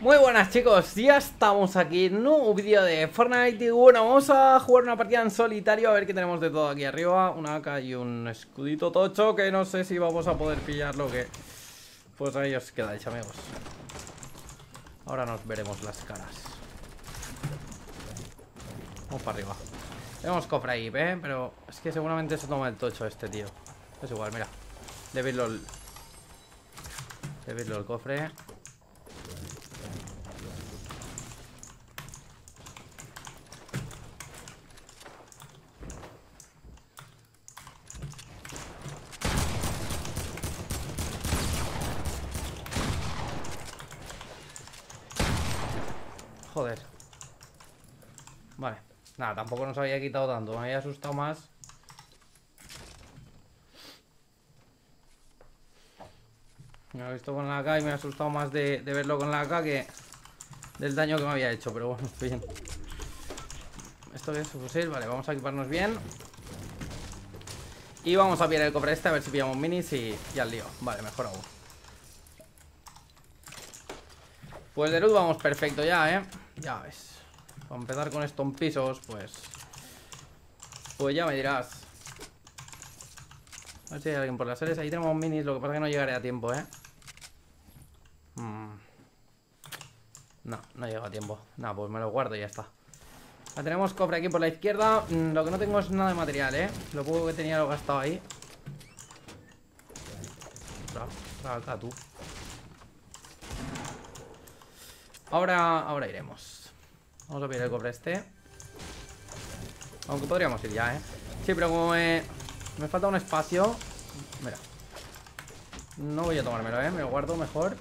Muy buenas chicos, ya estamos aquí en nuevo vídeo de Fortnite. Y bueno, vamos a jugar una partida en solitario a ver qué tenemos de todo aquí arriba. Una AK y un escudito tocho que no sé si vamos a poder pillarlo que... Pues ahí os quedáis amigos. Ahora nos veremos las caras. Vamos para arriba. Tenemos cofre ahí, ¿eh? Pero es que seguramente se toma el tocho este tío. Es igual, mira. Debirlo el cofre Joder. Vale. Nada, tampoco nos había quitado tanto. Me había asustado más. Me he visto con la AK y me ha asustado más de, verlo con la AK que del daño que me había hecho. Pero bueno, bien. Esto es su fusil. Vale, vamos a equiparnos bien. Y vamos a pillar el cofre este a ver si pillamos minis y, y al lío. Vale, mejor aún. Pues de luz vamos perfecto ya, ¿eh? Ya ves. Para empezar con esto en pisos, pues... Pues ya me dirás. A ver si hay alguien por las series. Ahí tenemos minis, lo que pasa es que no llegaré a tiempo, ¿eh? Hmm. No, no llega a tiempo. Nada, pues me lo guardo y ya está. La tenemos cofre aquí por la izquierda. Mm, lo que no tengo es nada de material, ¿eh? Lo poco que tenía lo he gastado ahí. Acá tú. Ahora, ahora iremos. Vamos a pillar el cofre este. Aunque podríamos ir ya, ¿eh? Sí, pero como me, me falta un espacio... Mira. No voy a tomármelo, ¿eh? Me lo guardo mejor.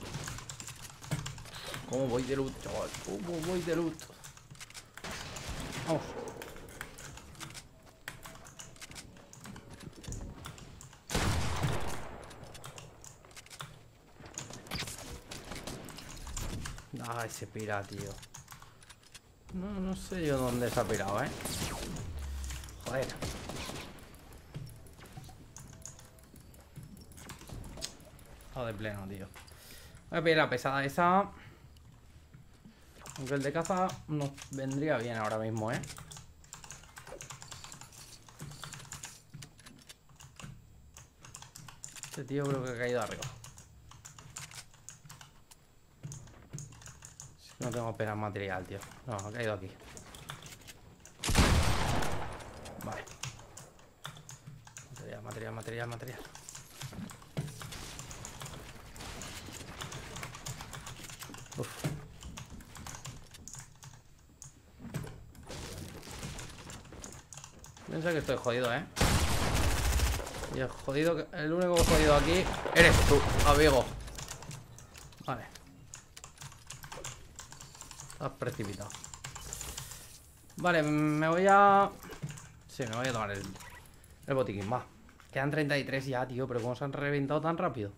¿Cómo voy de chaval? ¿Cómo voy de loot? Vamos. Ay, se pira, tío. No, no sé yo dónde se ha pirado, ¿eh? Joder. de pleno, tío. Voy a pedir la pesada esa. Aunque el de caza nos vendría bien ahora mismo, ¿eh? Este tío creo que ha caído arriba. No tengo apenas material, tío. No, ha caído aquí. Vale. Material, material, material, material. Uf. Piensa que estoy jodido, ¿eh? Y el jodido, el único jodido aquí eres tú, amigo. Vale. Has precipitado. Vale, me voy a... Sí, me voy a tomar el, botiquín, va. Quedan 33 ya, tío, pero ¿cómo se han reventado tan rápido?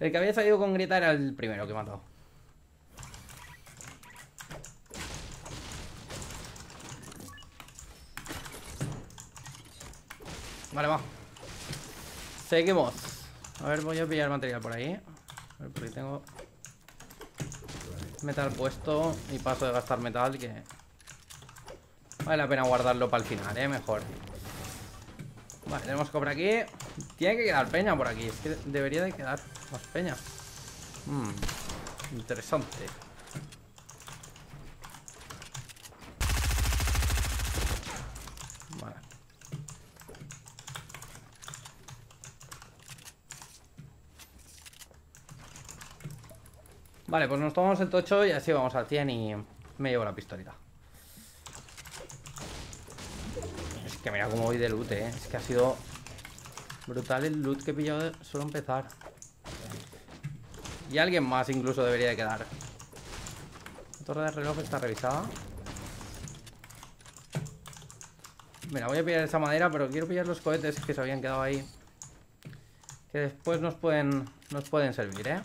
El que había salido con grieta era el primero que he matado. Vale, va. Seguimos. A ver, voy a pillar material por ahí. A ver, porque tengo metal puesto y paso de gastar metal que vale la pena guardarlo para el final, ¿eh? Mejor. Vale, tenemos cobra aquí. Tiene que quedar peña por aquí. Es que debería de quedar más peña. Hmm, interesante. Vale, pues nos tomamos el tocho y así vamos al 100 y me llevo la pistolita. Es que mira cómo voy de loot, eh. Es que ha sido brutal el loot que he pillado solo empezar. Y alguien más incluso debería de quedar. La torre de reloj está revisada. Mira, voy a pillar esa madera, pero quiero pillar los cohetes que se habían quedado ahí. Que después nos pueden, nos pueden servir, ¿eh?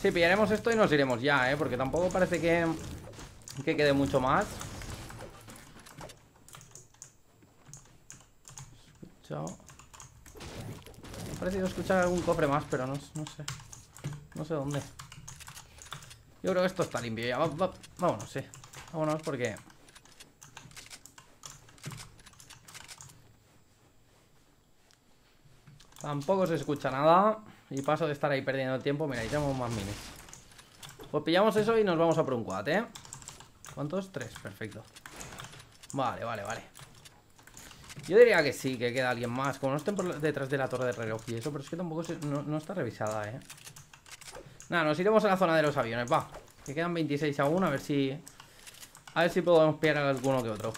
Sí, pillaremos esto y nos iremos ya, ¿eh? Porque tampoco parece que, que quede mucho más. Escuchado. ha parecido escuchar algún cofre más, pero no, no sé. No sé dónde. Yo creo que esto está limpio ya. vámonos, sí. Vámonos porque... Tampoco se escucha nada. Y paso de estar ahí perdiendo el tiempo. Mira, ahí tenemos más minis. Pues pillamos eso y nos vamos a por un quad, ¿eh? ¿Cuántos? Tres, perfecto. Vale, vale, vale. Yo diría que sí, que queda alguien más. Como no estén detrás de la torre de reloj y eso, pero es que tampoco no, está revisada, ¿eh? Nada, nos iremos a la zona de los aviones, va. Que quedan 26 aún, a ver si... A ver si podemos pillar a alguno que otro.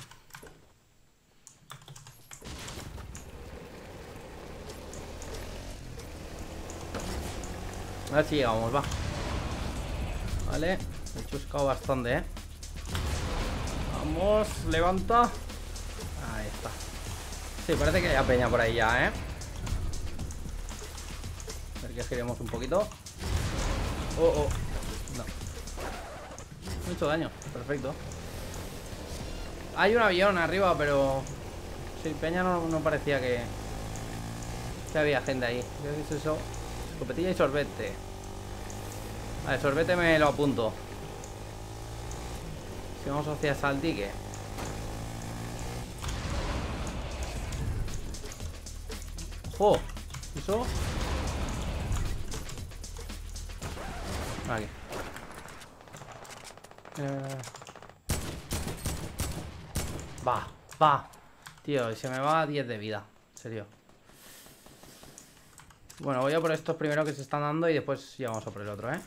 A ver si llegamos, va. Vale, he chuscado bastante, ¿eh? Vamos, levanta. Ahí está. Sí, parece que haya peña por ahí ya, ¿eh? A ver que giremos un poquito. Oh, oh. No. Mucho daño. Perfecto. Hay un avión arriba, pero... Sí, Peña no, parecía que... Que había gente ahí. ¿Qué es eso? Escopetilla y sorbete. Vale, sorbete me lo apunto. Si vamos hacia Saltique. ¡Oh! ¿Eso? Vale. Eh... Va, va. Tío, se me va a 10 de vida. En serio. Bueno, voy a por estos primero que se están dando y después ya vamos a por el otro, ¿eh?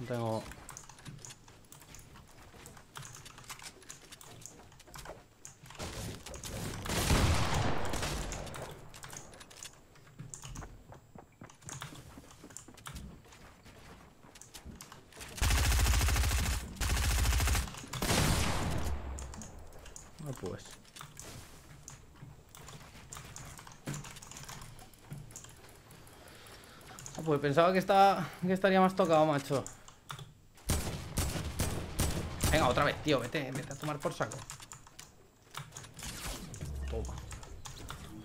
No tengo pues. Pues pensaba que, está, que estaría más tocado, macho. Venga, otra vez, tío, vete, vete a tomar por saco. Toma.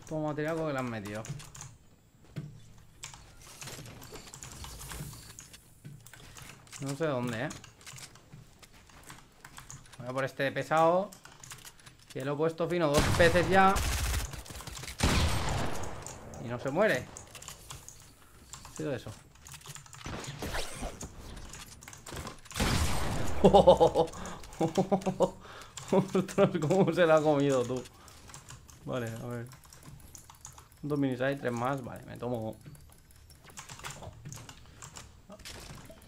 Toma material que le han metido. No sé dónde, ¿eh? Voy a por este pesado. Que lo he puesto fino dos veces ya. Y no se muere. Sido eso. Ostras, cómo se la ha comido tú. Vale, a ver. Dos minis hay, tres más. Vale, me tomo.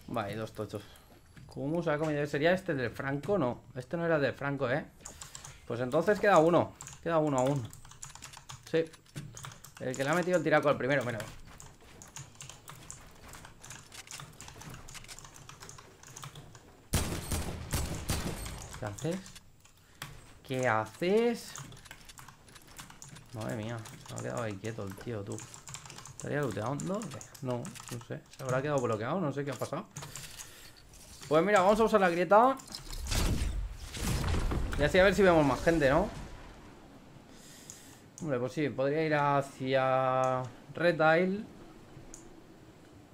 Vale, dos tochos. ¿Cómo se ha comido? ¿Sería este del Franco? No, este no era del Franco, ¿eh? Pues entonces queda uno. Queda uno aún. Sí. El que le ha metido el tiraco al primero, mira. ¿Qué haces? ¿Qué haces? Madre mía, se me ha quedado ahí quieto el tío, tú. ¿Estaría looteando? No, no sé. Se habrá quedado bloqueado, no sé qué ha pasado. Pues mira, vamos a usar la grieta y así a ver si vemos más gente, ¿no? Hombre, pues sí, podría ir hacia Red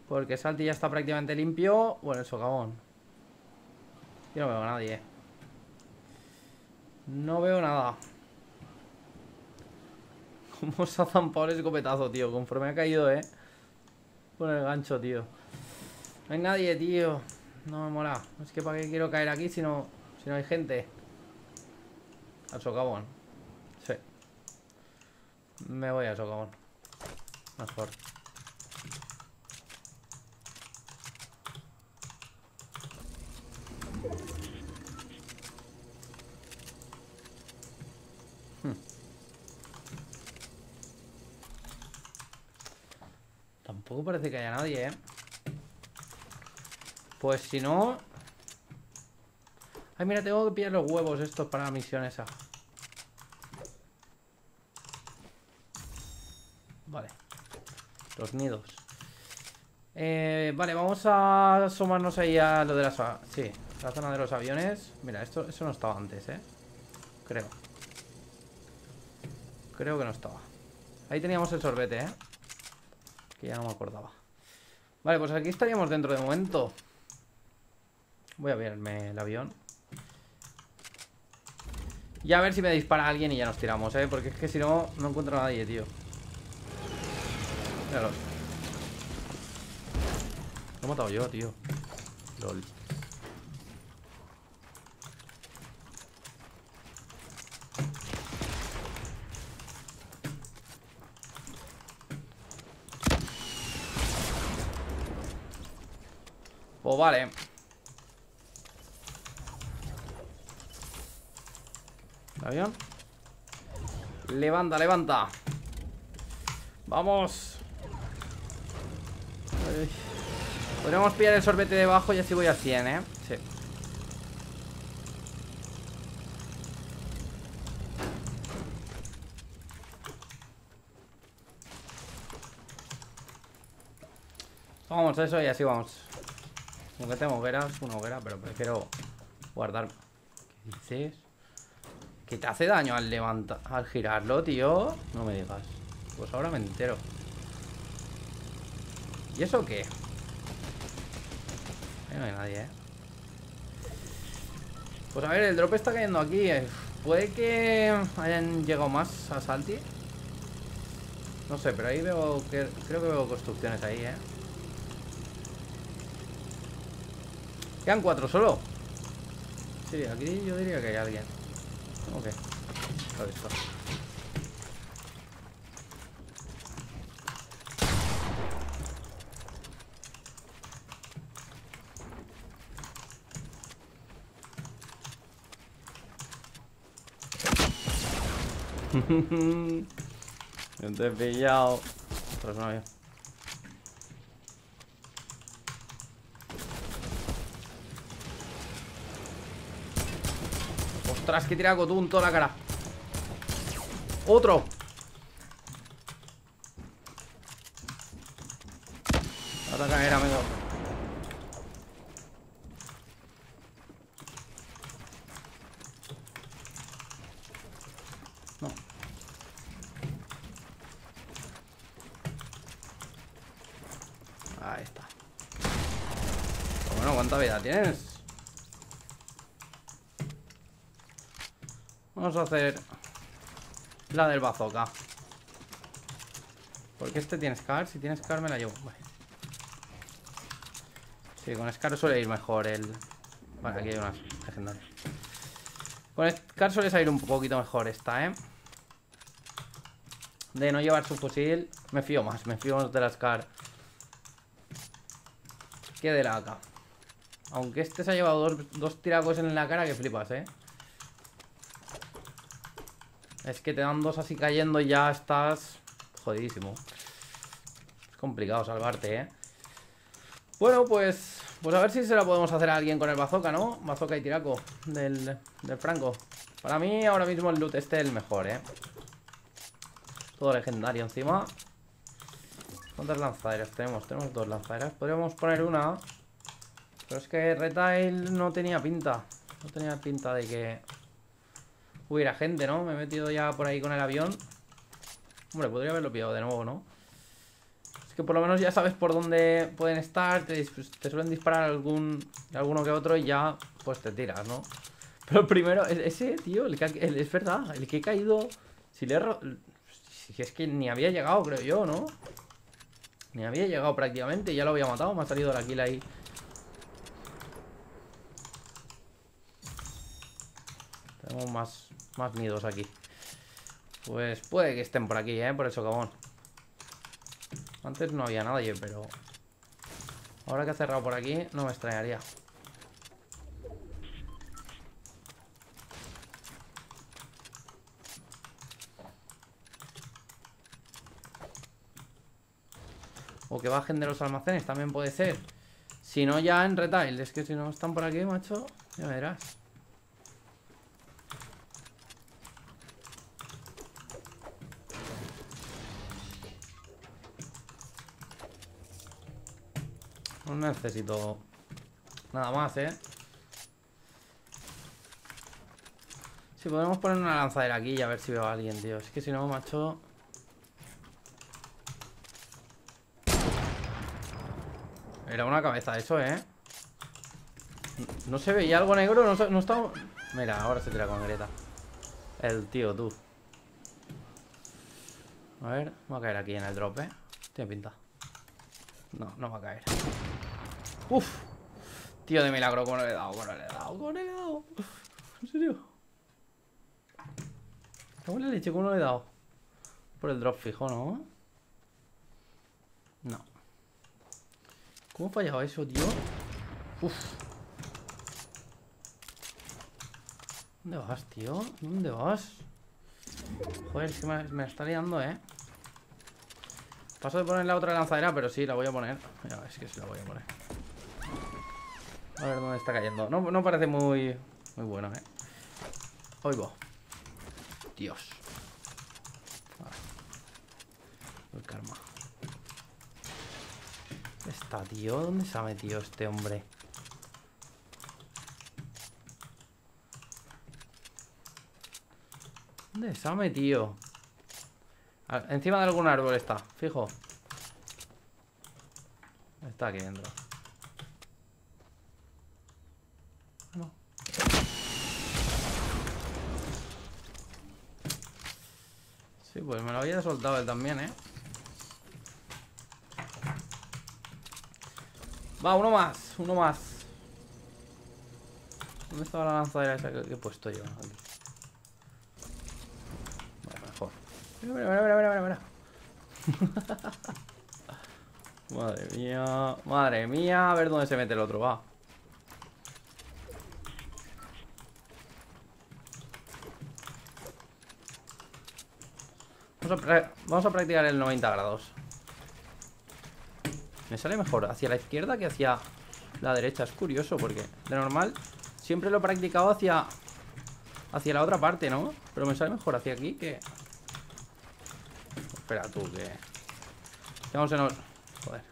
Porque Salty ya está prácticamente limpio Bueno, el socavón Yo no veo a nadie No veo nada Cómo se ha zampado el escopetazo, tío Conforme ha caído, ¿eh? Con el gancho, tío No hay nadie, tío No me mola Es que para qué quiero caer aquí si no, si no hay gente al socavón. Sí. Me voy al socavón. Mejor. Tampoco parece que haya nadie, ¿eh? Pues si no... Ay, mira, tengo que pillar los huevos estos para la misión esa. Vale. Los nidos. Eh, vale, vamos a asomarnos ahí a lo de las... Sí, la zona de los aviones. Mira, esto, eso no estaba antes, ¿eh? Creo. Creo que no estaba. Ahí teníamos el sorbete, ¿eh? Que ya no me acordaba. Vale, pues aquí estaríamos dentro de momento. Voy a verme el avión. Y a ver si me dispara alguien y ya nos tiramos, ¿eh? Porque es que si no, no encuentro a nadie, tío. Míralos. Lo he matado yo, tío. LOL. Pues vale. avión. Levanta, levanta. Vamos. Podríamos pillar el sorbete debajo y así voy a 100, ¿eh? Sí. Vamos, eso y así vamos. Aunque tengo hogueras, una hoguera, pero prefiero guardar. ¿Qué dices? ¿Que te hace daño al levantar, al girarlo, tío? No me digas. Pues ahora me entero. ¿Y eso qué? Ahí no hay nadie, ¿eh? Pues a ver, el drop está cayendo aquí. Eh. Puede que hayan llegado más a Salty. No sé, pero ahí veo creo que veo construcciones ahí, ¿eh? Quedan cuatro solo. Sí, aquí yo diría que hay alguien. Ok. Está listo. No te he pillado. No había. Ostras, que tira en toda la cara. Otro. Otra caer, amigo. No. Ahí está. Bueno, ¿cuánta vida tienes? Vamos a hacer la del bazooka. Porque este tiene Scar. Si tiene Scar me la llevo. Sí, con Scar suele ir mejor el... Vale, aquí hay unas legendarias. Con Scar suele salir un poquito mejor esta, ¿eh? De no llevar su fusil. Me fío más, me fío más de la Scar. Que de la AK. Aunque este se ha llevado dos, dos tiracos en la cara que flipas, ¿eh? Es que te dan dos así cayendo y ya estás jodidísimo. Es complicado salvarte, ¿eh? Bueno, pues... Pues a ver si se la podemos hacer a alguien con el bazooka, ¿no? Bazooka y tiraco del, del Franco. Para mí ahora mismo el loot este es el mejor, ¿eh? Todo legendario encima. ¿Cuántas lanzaderas tenemos? Tenemos dos lanzaderas. Podríamos poner una. Pero es que Retail no tenía pinta. No tenía pinta de que hubiera gente, ¿no? Me he metido ya por ahí con el avión. Hombre, podría haberlo pillado de nuevo, ¿no? Es que por lo menos ya sabes por dónde pueden estar, te, suelen disparar algún, alguno que otro y ya pues te tiras, ¿no? Pero primero, ese tío, el que, es verdad, el que he caído, si le Si es que ni había llegado, creo yo, ¿no? Ni había llegado prácticamente, ya lo había matado, me ha salido la kill ahí Más, más nidos aquí. Pues puede que estén por aquí, ¿eh? Por eso, cabón. Antes no había nadie, pero... Ahora que ha cerrado por aquí, no me extrañaría. O que bajen de los almacenes, también puede ser. Si no, ya en retail. Es que si no están por aquí, macho, ya me dirás. No necesito nada más, ¿eh? Si podemos poner una lanzadera aquí y a ver si veo a alguien, tío. Es que si no, macho... Era una cabeza eso, ¿eh? No se veía algo negro, no, no estaba... Mira, ahora se tira con Greta. El tío, tú. A ver, va a caer aquí en el drop, ¿eh? Tiene pinta. No, no va a caer. Uf. Tío de milagro, ¿cómo no le he dado? ¿Cómo no le he dado? ¿Cómo no le he dado? ¿En serio? ¿Cómo la leche? ¿Cómo le he dado? Por el drop fijo, ¿no? No. ¿Cómo ha fallado eso, tío? Uf. ¿Dónde vas, tío? ¿Dónde vas? Joder, es que me, me está liando, ¿eh? Paso de poner la otra lanzadera, pero sí, la voy a poner. Ya, es que sí la voy a poner. A ver dónde está cayendo. No, no parece muy, muy bueno, ¿eh? Oigo. Dios. El karma. ¿Dónde está, tío? ¿Dónde se ha metido este hombre? ¿Dónde se ha metido? Encima de algún árbol está, fijo. Está aquí dentro. No. Sí, pues me lo había soltado él también, ¿eh? Va, uno más, uno más. ¿Dónde estaba la lanzadera esa que he puesto yo? Aquí. Mira, mira, mira, mira, madre mía, madre mía, a ver dónde se mete el otro, va. Vamos a, practicar el 90 grados. Me sale mejor hacia la izquierda que hacia la derecha. Es curioso porque de normal siempre lo he practicado hacia, hacia la otra parte, ¿no? Pero me sale mejor hacia aquí que Espera tú, que... ¿Cómo se nos... Joder.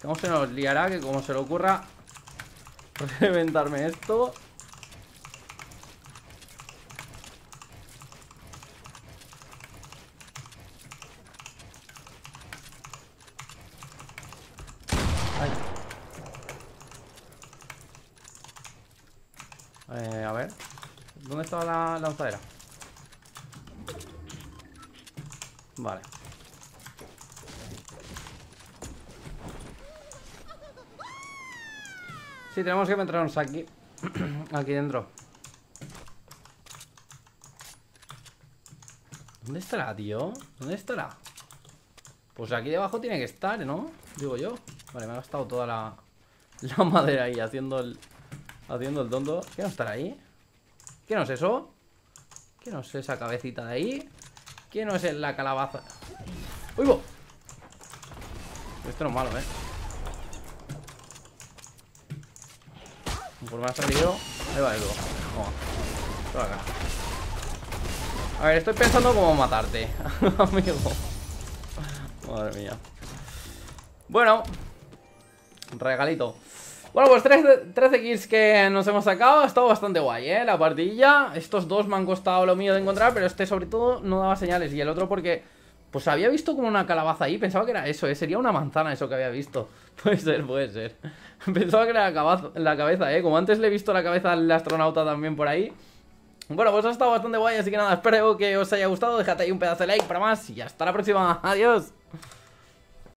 ¿Cómo se nos liará que como se le ocurra reventarme esto? Ay. Eh, a ver. ¿Dónde estaba la lanzadera? Vale. Sí, tenemos que meternos aquí. aquí dentro. ¿Dónde estará, tío? ¿Dónde estará? Pues aquí debajo tiene que estar, ¿no? Digo yo. Vale, me ha gastado toda la, madera ahí haciendo el... Haciendo el tonto. ¿Qué no estará ahí? ¿Qué no es eso? ¿Qué no es esa cabecita de ahí? ¿Quién no es la calabaza? ¡Uy, bo! Esto no es malo, ¿eh? Por más salido Ahí va el Toma. A ver, estoy pensando cómo matarte Amigo. Madre mía. Bueno. Regalito. Bueno, pues 13, 13 kills que nos hemos sacado. Ha estado bastante guay, ¿eh? La partilla Estos dos me han costado lo mío de encontrar Pero este sobre todo no daba señales. Y el otro porque... Pues había visto como una calabaza ahí. Pensaba que era eso, ¿eh? Sería una manzana eso que había visto Puede ser, puede ser Pensaba que era la cabeza, ¿eh? Como antes le he visto la cabeza al astronauta también por ahí bueno, pues ha estado bastante guay, así que nada, espero que os haya gustado, dejad ahí un pedazo de like para más y hasta la próxima, adiós.